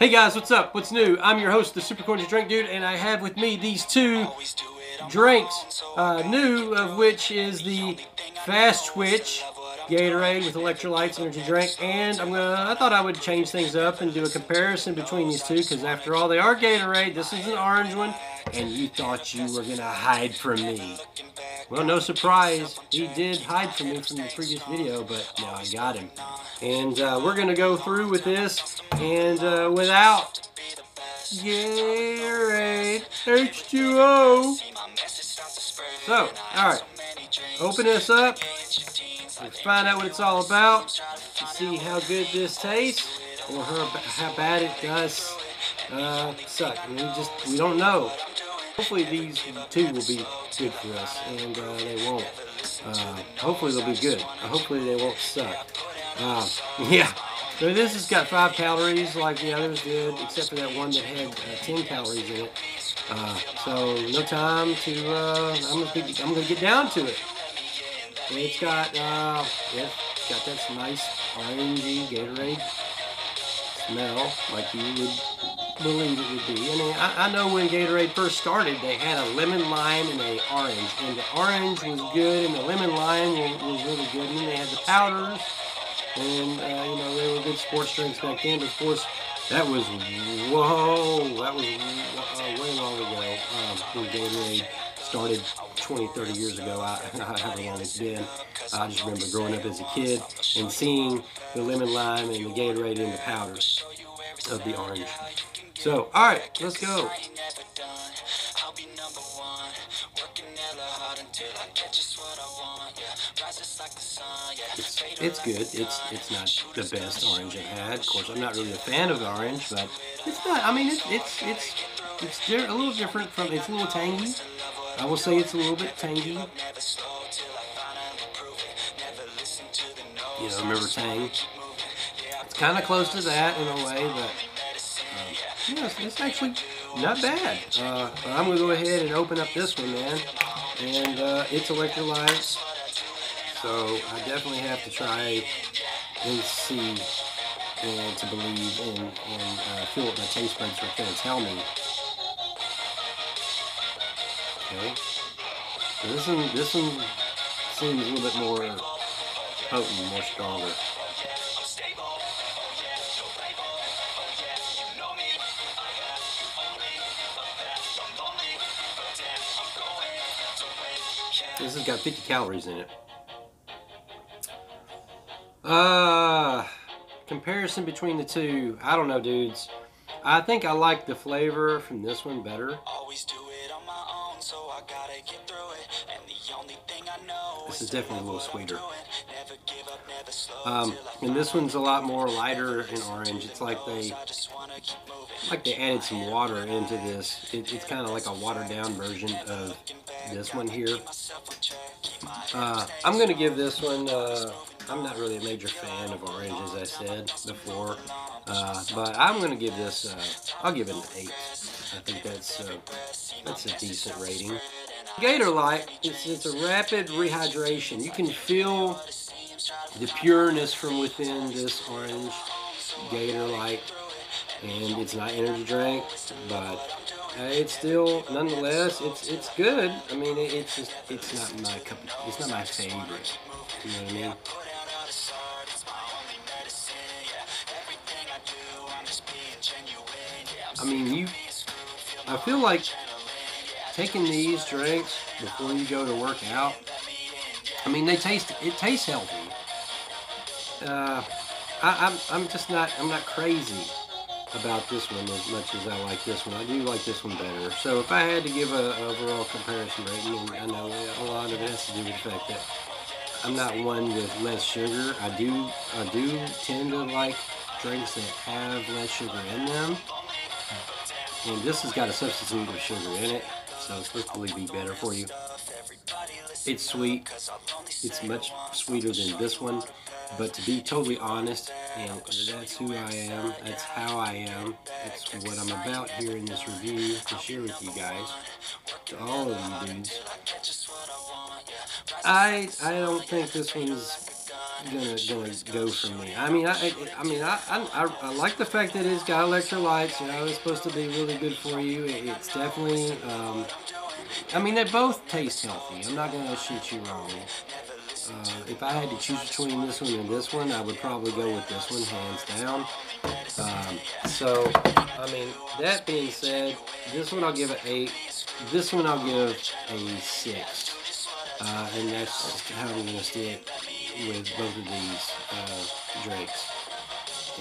Hey guys, what's up? What's new? I'm your host, the Super Cool Energy Drink Dude, and I have with me these two drinks, uh, new of which is the Fast Twitch Gatorade with electrolytes energy drink, and I'm gonna. I thought I would change things up and do a comparison between these two because after all, they are Gatorade. This is an orange one, and you thought you were gonna hide from me. Well, no surprise, he did hide from me from the previous video, but now I got him. And uh, we're gonna go through with this, and uh, without Gatorade H2O. So, alright, open this up. Let's find out what it's all about. Let's see how good this tastes, or how, how bad it does uh, suck. we just, we don't know. Hopefully these two will be good for us, and uh, they won't. Uh, hopefully they'll be good. Hopefully they won't suck. Uh, yeah. So this has got five calories like the others did, except for that one that had uh, 10 calories in it. Uh, so no time to, uh, I'm gonna, I'm gonna get down to it. And it's got, uh, yeah, got that nice orangey Gatorade smell, like you would believe it would be. And I, I know when Gatorade first started, they had a lemon lime and a orange, and the orange was good, and the lemon lime was, was really good. And then they had the powders, and uh, you know they were good sports drinks back then. Of course, that was whoa, that was uh, way long ago um, when Gatorade started 20, 30 years ago, I, however long it's been. I just remember growing up as a kid and seeing the lemon lime and the Gatorade and the of the orange. So, alright, let's go. It's, it's good. It's it's not the best orange I've had. Of course, I'm not really a fan of orange, but it's not. I mean, it, it's it's it's a little different from. It's a little tangy. I will say it's a little bit tangy. You know, remember Tang? Kind of close to that in a way, but um, yeah, it's, it's, actually not bad. Uh, I'm going to go ahead and open up this one, man. And uh, it's electrolytes. So I definitely have to try and see and to believe and, and uh, feel what my taste buds are going to tell me. Okay. So this one, this one seems a little bit more potent, more stronger. This has got 50 calories in it. Uh, comparison between the two, I don't know, dudes. I think I like the flavor from this one better. Own, so This is definitely a little sweeter. Um, and this one's a lot more lighter and orange. It's like they like they added some water into this. It, it's kind of like a watered down version of this one here. Uh, I'm going to give this one, uh, I'm not really a major fan of orange as I said before, uh, but I'm going to give this, uh, I'll give it an 8. I think that's, uh, that's a decent rating. Gatorlyte, it's, it's a rapid rehydration. You can feel the pureness from within this orange Gatorlyte. And it's not energy drink, but uh, it's still, nonetheless, it's it's good. I mean, it, it's just, it's not my cup, of, it's not my favorite. You know what I mean? I mean, you, I feel like taking these drinks before you go to work out, I mean, they taste, it tastes healthy. Uh, I, I'm, I'm just not, I'm not crazy about this one as much as I like this one. I do like this one better. So if I had to give an overall comparison rating, and I know a lot of it has to do with the fact that I'm not one with less sugar. I do, I do tend to like drinks that have less sugar in them. And this has got a substitute of sugar in it so it's supposed to be better for you. It's sweet. It's much sweeter than this one. But to be totally honest, and that's who I am, that's how I am, that's what I'm about here in this review to share with you guys, to all of you dudes. I I don't think this one's gonna gonna go for me. I mean, I I mean, I, I, I like the fact that it's got electrolytes. You know, it's supposed to be really good for you. It's definitely. Um, I mean, they both taste healthy. I'm not gonna shoot you wrong. Uh, if I had to choose between this one and this one, I would probably go with this one, hands down. Um, so, I mean, that being said, this one I'll give an 8. This one I'll give a 6. Uh, and that's how I'm going to stick with both of these uh, drakes.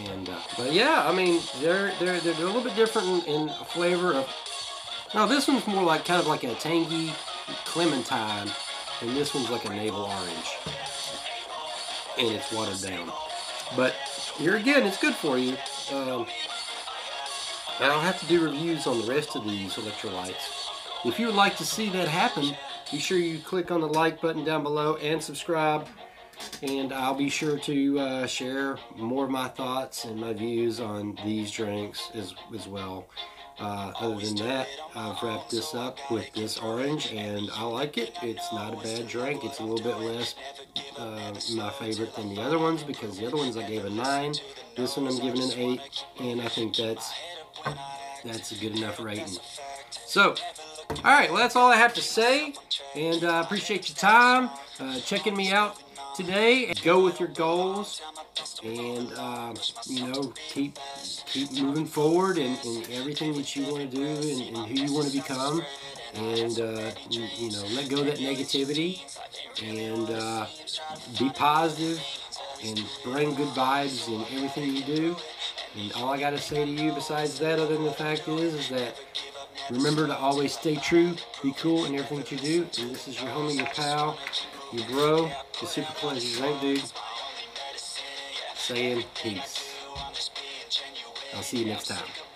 And, uh, but yeah, I mean, they're, they're, they're a little bit different in, flavor. Of, now, this one's more like kind of like a tangy clementine and this one's like a navel orange. And it's watered down. But here again, it's good for you. Um, I'll have to do reviews on the rest of these electrolytes. If you would like to see that happen, be sure you click on the like button down below and subscribe. And I'll be sure to uh, share more of my thoughts and my views on these drinks as, as well. Uh, other than that, I've wrapped this up with this orange and I like it. It's not a bad drink. It's a little bit less uh, my favorite than the other ones because the other ones I gave a 9. This one I'm giving an 8 and I think that's that's a good enough rating. So, alright, well that's all I have to say and I uh, appreciate your time uh, checking me out today. Go with your goals and uh, you know keep keep moving forward and, and everything that you want to do and, and, who you want to become and uh, you, you, know let go of that negativity and uh, be positive and bring good vibes in everything you do and all I got to say to you besides that other than the fact is is that remember to always stay true be cool in everything that you do and this is your homie your pal your bro the super cool energy drink dude saying peace. I'll see you next time.